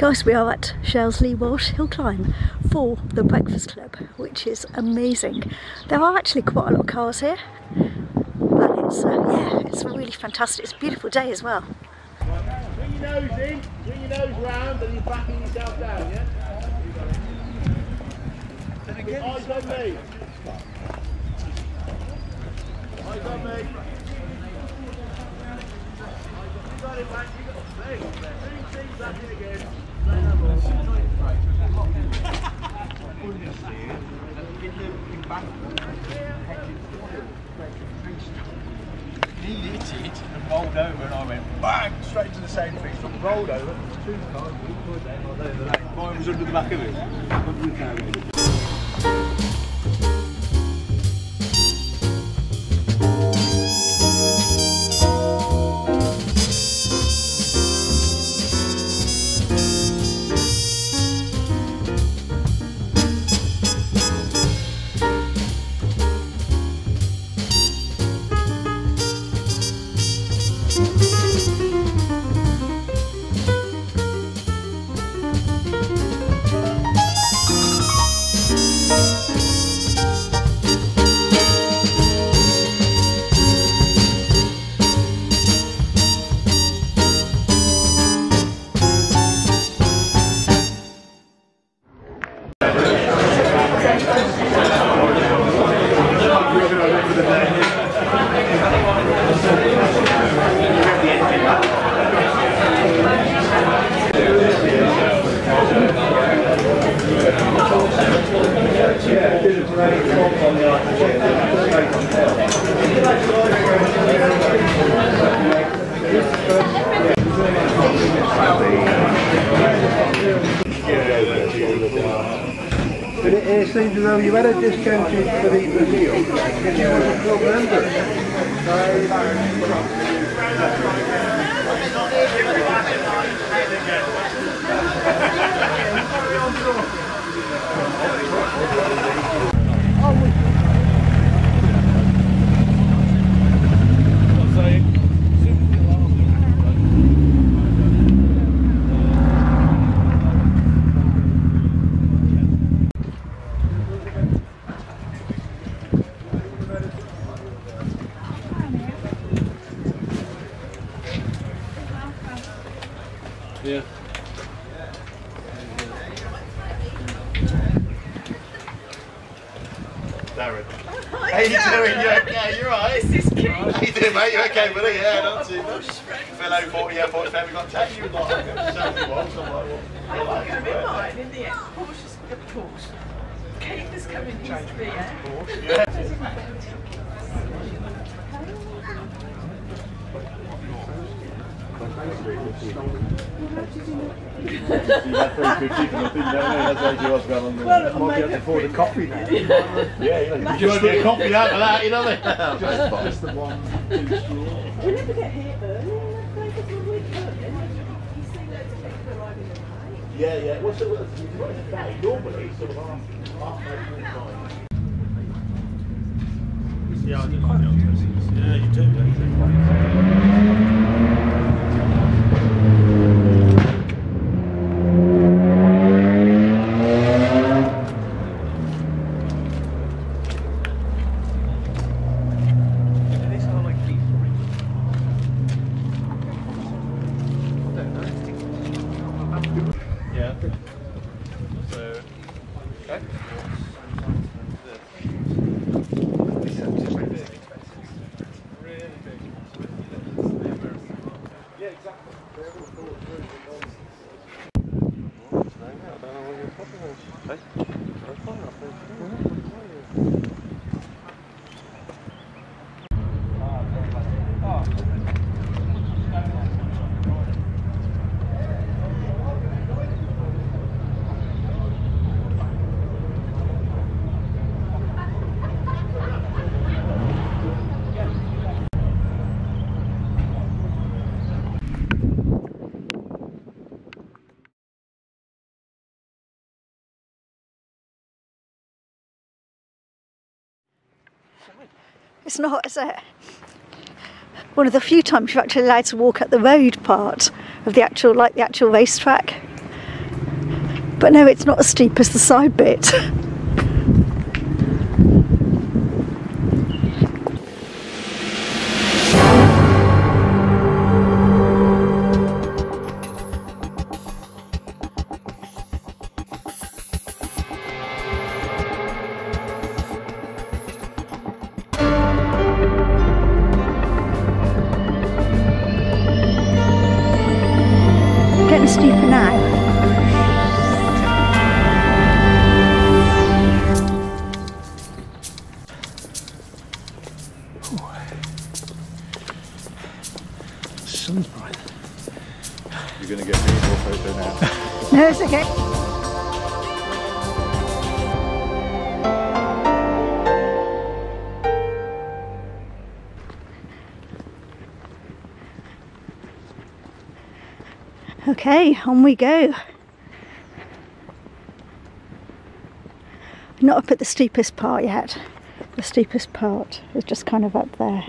Guys, we are at Shelsley Walsh Hill Climb for the Breakfast Club, which is amazing. There are actually quite a lot of cars here, and it's, uh, yeah, it's really fantastic. It's a beautiful day as well. Bring your nose in, bring your nose round, and you're backing yourself down, yeah? Eyes on me. Eyes on me. You got it, man. You got it. Three. Three things back in again. He hit it and rolled over and I went bang straight into the same tree. So rolled over, two cars, we put like that, the. Mine was under the back of. It, as though you had a discount for the, deal. You was a club member. Darren. How you doing? You okay? You alright? This is cute. You mate? You okay, buddy? Yeah, not too much. Fellow 40 yeah, 45, we got to tell you like, certainly was. I'm like, well, I'm going to be mine in the end. Porsche's of course. Kate is coming to afford a coffee now. yeah, you just get a coffee out of that, you know what? Just the one. We never get see late. Yeah, yeah. What's it, what's? Normally, sort of half, half. Yeah, I do like the Yeah, you do, don't you? Yeah. So, okay. It's not, is it? One of the few times you're actually allowed to walk at the road part of the actual, like the actual racetrack. But no, it's not as steep as the side bit. now. Sun's bright. You're going to get me more photo now. No, it's okay. Okay, on we go. Not up at the steepest part yet. The steepest part is just kind of up there.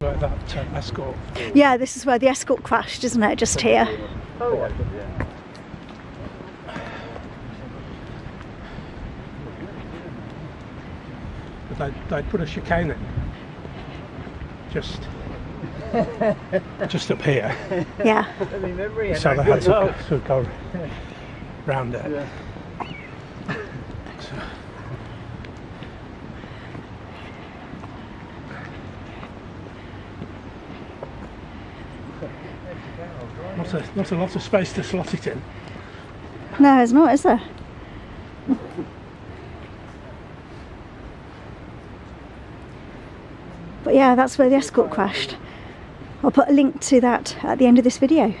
Like that uh, escort. Yeah, this is where the escort crashed, isn't it? Just here. But they, they put a chicane in. Just. just up here. Yeah. So they had to, to go round it. So- Not a, not a lot of space to slot it in. No, it's not, is there? But yeah, that's where the escort crashed. I'll put a link to that at the end of this video.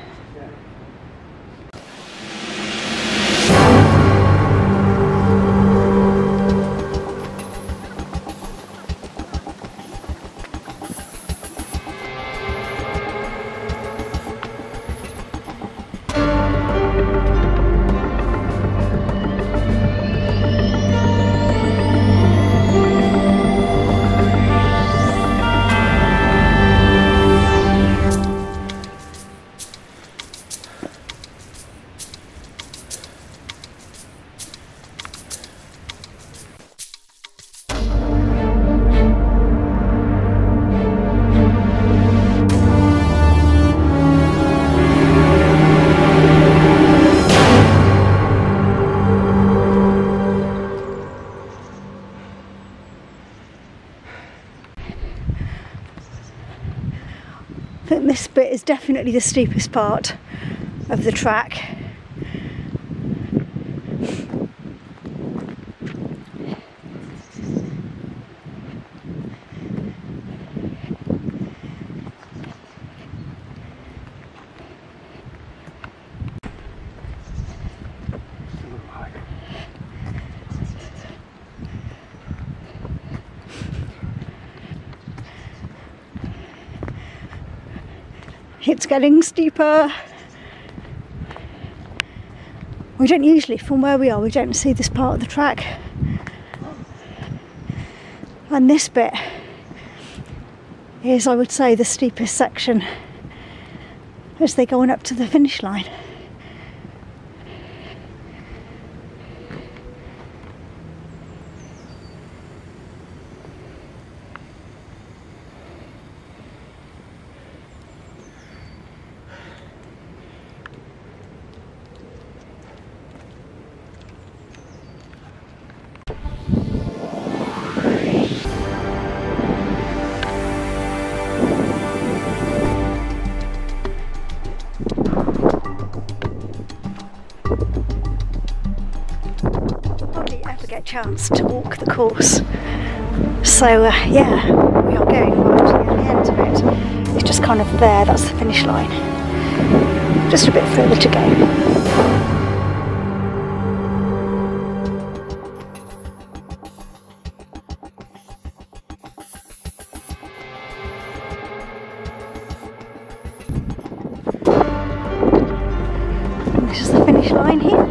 I think this bit is definitely the steepest part of the track. It's getting steeper. We don't usually, from where we are, we don't see this part of the track. And this bit is, I would say, the steepest section as they're going up to the finish line. chance to walk the course. So uh, yeah, we are going right to the end of it. It's just kind of there, that's the finish line. Just a bit further to go. this is the finish line here.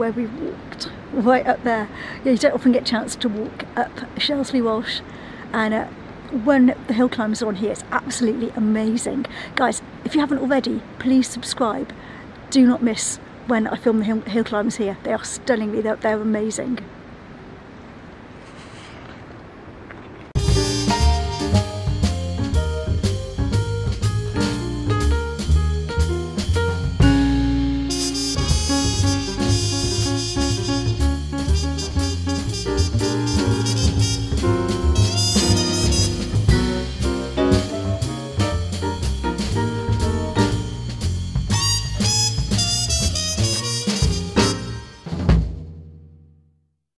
Where we walked, right up there. You don't often get a chance to walk up Shelsley Walsh and uh, when the hill climbs are on here, it's absolutely amazing. Guys, if you haven't already, please subscribe. Do not miss when I film the hill, hill here. They are stunningly, they're, they're amazing.